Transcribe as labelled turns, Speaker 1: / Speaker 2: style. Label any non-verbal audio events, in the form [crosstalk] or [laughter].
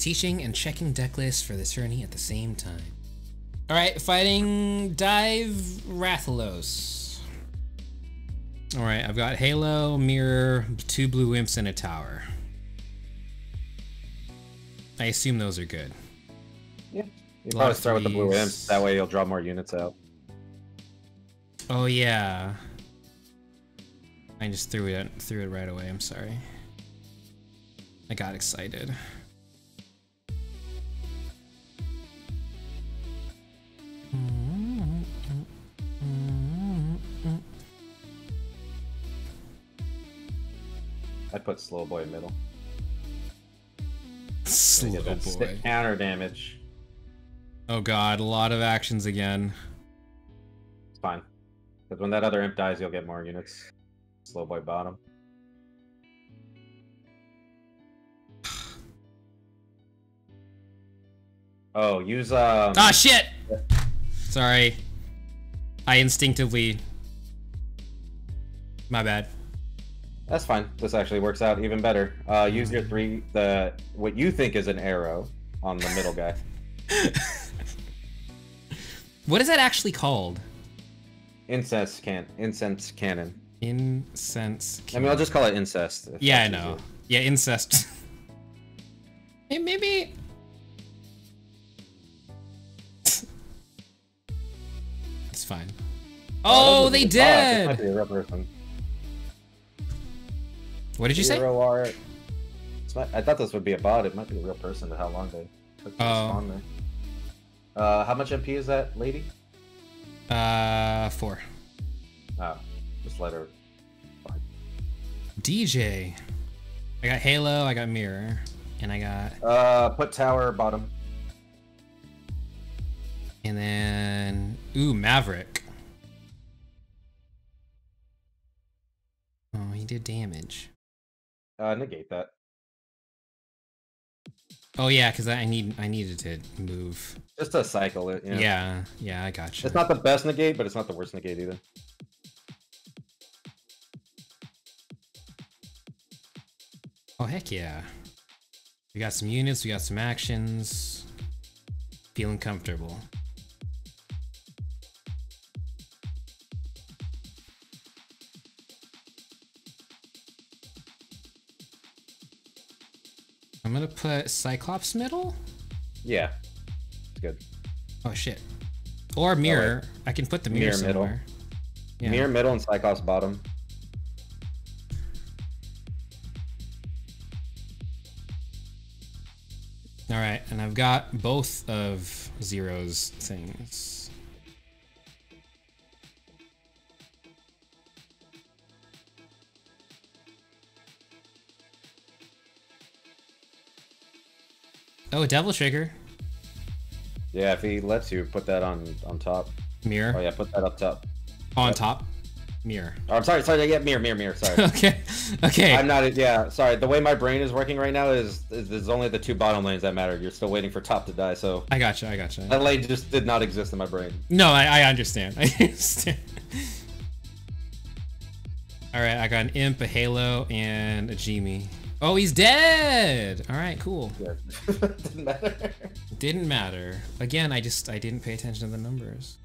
Speaker 1: Teaching and checking deck lists for the tourney at the same time. All right, fighting Dive Rathalos. All right, I've got Halo, Mirror, two blue imps, and a tower. I assume those are good.
Speaker 2: Yeah. You probably
Speaker 1: of
Speaker 2: start with the blue
Speaker 1: threes.
Speaker 2: imps. That way you'll draw more units out.
Speaker 1: Oh yeah. I just threw it threw it right away. I'm sorry. I got excited.
Speaker 2: I put slow boy middle.
Speaker 1: Slow boy.
Speaker 2: stick counter damage.
Speaker 1: Oh god, a lot of actions again.
Speaker 2: It's fine. Because when that other imp dies, you'll get more units. Slow boy bottom. Oh, use um.
Speaker 1: Ah shit! Sorry. I instinctively. My bad.
Speaker 2: That's fine. This actually works out even better. Uh, use your three, the what you think is an arrow on the middle guy. [laughs]
Speaker 1: What is that actually called?
Speaker 2: Incense can incense cannon.
Speaker 1: Incense.
Speaker 2: I mean, I'll just call it incest.
Speaker 1: Yeah, I know.
Speaker 2: easier.
Speaker 1: Yeah, incest. [laughs] Maybe. [laughs] It's fine. Oh,
Speaker 2: this
Speaker 1: they
Speaker 2: is a bot. This might
Speaker 1: did. What did you say?
Speaker 2: Zero art. Not- I thought this would be a bot. It might be a real person. but how long they took to
Speaker 1: Oh.
Speaker 2: spawn there. Uh, how much MP is that lady?
Speaker 1: Uh, four.
Speaker 2: Oh, just let her.
Speaker 1: DJ. I got Halo. I got Mirror, and I got,
Speaker 2: Uh, put tower bottom.
Speaker 1: and then ooh Maverick. Oh, he did damage.
Speaker 2: Uh, negate that.
Speaker 1: Oh yeah, because I need I needed to move.
Speaker 2: Just to cycle it.
Speaker 1: Yeah,
Speaker 2: Yeah.
Speaker 1: yeah, I got you.
Speaker 2: It's not the best negate, but it's not the worst negate either.
Speaker 1: Oh heck yeah. We got some units, we got some actions. Feeling comfortable. I'm gonna put Cyclops middle?
Speaker 2: Yeah, it's good.
Speaker 1: Oh shit. Or mirror. I can put the mirror,
Speaker 2: Mirror middle.
Speaker 1: somewhere. Yeah.
Speaker 2: Mirror middle and Cyclops bottom.
Speaker 1: All right, and I've got both of Zero's things. Oh, Devil Trigger.
Speaker 2: Yeah, if he lets you, put that on on top.
Speaker 1: Mirror.
Speaker 2: Oh yeah, put that up top.
Speaker 1: On top. Mirror.
Speaker 2: Oh, I'm sorry, sorry. Yeah, mirror, mirror, mirror. Sorry. [laughs]
Speaker 1: okay. Okay.
Speaker 2: I'm not. Yeah, sorry. The way my brain is working right now is, is there's only the two bottom lanes that matter. You're still waiting for top to die, so
Speaker 1: I got gotcha. I got gotcha.
Speaker 2: that lane just did not exist in my brain.
Speaker 1: No, I, I understand. [laughs] I understand. All right, I got an imp, a halo, and a Genie. Oh, he's dead. All right, cool.
Speaker 2: Yeah, [laughs] didn't matter.
Speaker 1: Didn't matter. Again, I just I didn't pay attention to the numbers.